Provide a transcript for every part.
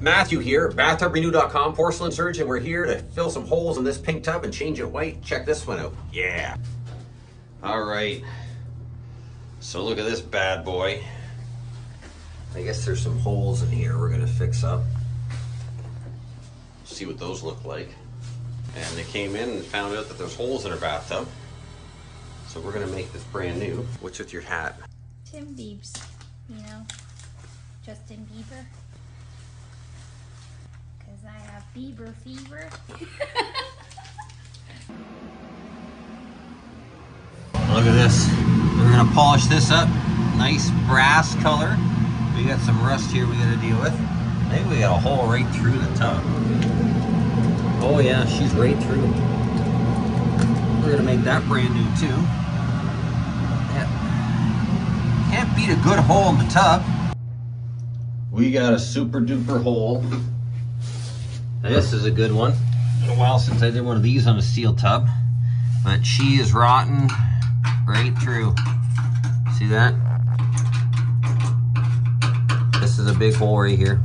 Matthew here, bathtubrenew.com, porcelain surgeon. We're here to fill some holes in this pink tub and change it white. Check this one out. Yeah. All right. So look at this bad boy. I guess there's some holes in here we're gonna fix up. See what those look like. And they came in and found out that there's holes in our bathtub. So we're gonna make this brand new. What's with your hat? Tim Biebs, you know, Justin Bieber. Because Bieber fever. Look at this. We're gonna polish this up. Nice brass color. We got some rust here we gotta deal with. I think we got a hole right through the tub. Oh yeah, she's right through. We're gonna make that brand new too. Yeah. Can't beat a good hole in the tub. We got a super duper hole. This is a good one. Been a while since I did one of these on a steel tub. But she is rotten right through. See that? This is a big hole right here.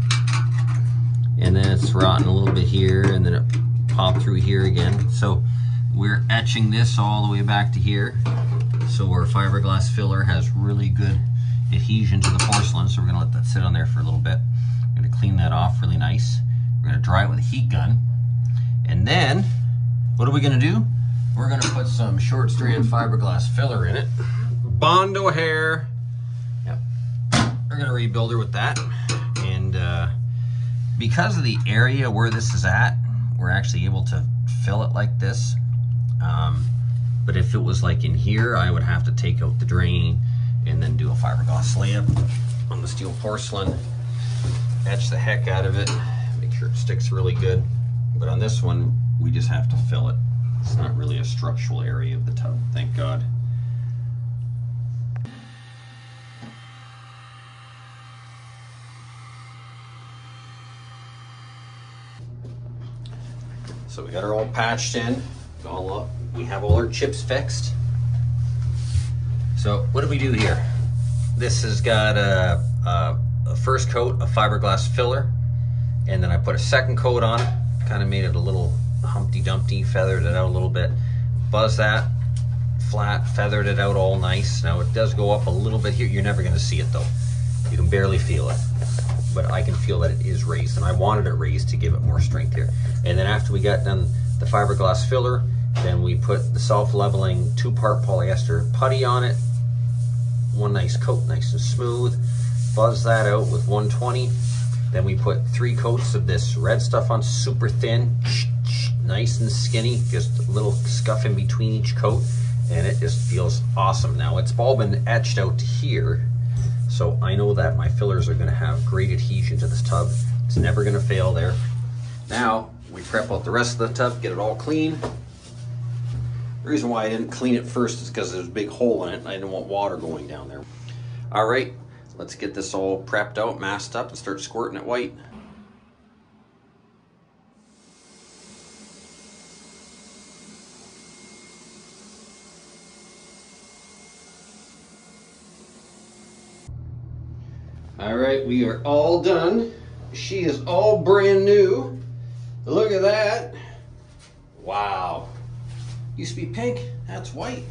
And then it's rotten a little bit here and then it popped through here again. So we're etching this all the way back to here. So our fiberglass filler has really good adhesion to the porcelain. So we're gonna let that sit on there for a little bit. We're gonna clean that off really nice. We're gonna dry it with a heat gun. And then, what are we gonna do? We're gonna put some short strand fiberglass filler in it. Bondo hair. Yep. We're gonna rebuild her with that. And uh, because of the area where this is at, we're actually able to fill it like this. Um, but if it was like in here, I would have to take out the drain and then do a fiberglass layup on the steel porcelain, etch the heck out of it, sure it sticks really good. But on this one, we just have to fill it. It's not really a structural area of the tub, thank God. So we got her all patched in, all up. We have all our chips fixed. So what do we do here? This has got a, a, a first coat of fiberglass filler, and then I put a second coat on it. Kind of made it a little Humpty Dumpty, feathered it out a little bit. Buzz that flat, feathered it out all nice. Now it does go up a little bit here. You're never going to see it though. You can barely feel it, but I can feel that it is raised, and I wanted it raised to give it more strength here. And then after we got done the fiberglass filler, then we put the self-leveling two-part polyester putty on it. One nice coat, nice and smooth. Buzz that out with 120. Then we put three coats of this red stuff on, super thin, nice and skinny, just a little scuff in between each coat, and it just feels awesome. Now it's all been etched out to here, so I know that my fillers are gonna have great adhesion to this tub. It's never gonna fail there. Now, we prep out the rest of the tub, get it all clean. The reason why I didn't clean it first is because there's a big hole in it and I didn't want water going down there. All right, let's get this all prepped out, masked up, and start squirting it white. All right, we are all done. She is all brand new. Look at that. Wow. Used to be pink, that's white.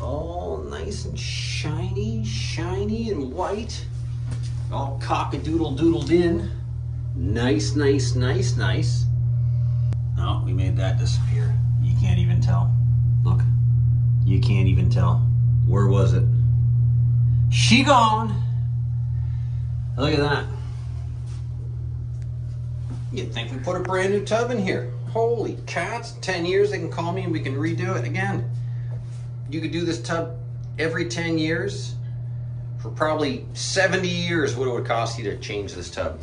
All nice and shiny, shiny and white. All cock-a-doodle doodled in. Nice, nice, nice, nice. Oh, we made that disappear. You can't even tell. Look, you can't even tell. Where was it? She gone. Look at that. You'd think we put a brand new tub in here. Holy cats, 10 years they can call me and we can redo it again. You could do this tub every 10 years for probably 70 years what it would cost you to change this tub.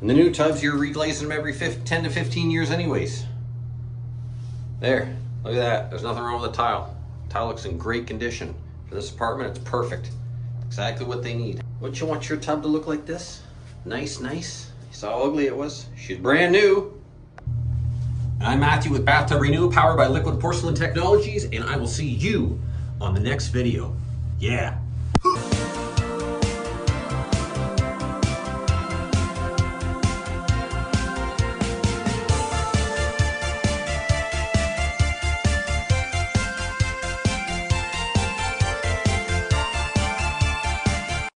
And the new tubs, you're reglazing them every 10 to 15 years anyways. There, look at that. There's nothing wrong with the tile. The tile looks in great condition. For this apartment, it's perfect. Exactly what they need. Wouldn't you want your tub to look like this? Nice, nice. You saw how ugly it was? She's brand new. I'm Matthew with Bathtub Renew, powered by Liquid Porcelain Technologies, and I will see you on the next video. Yeah.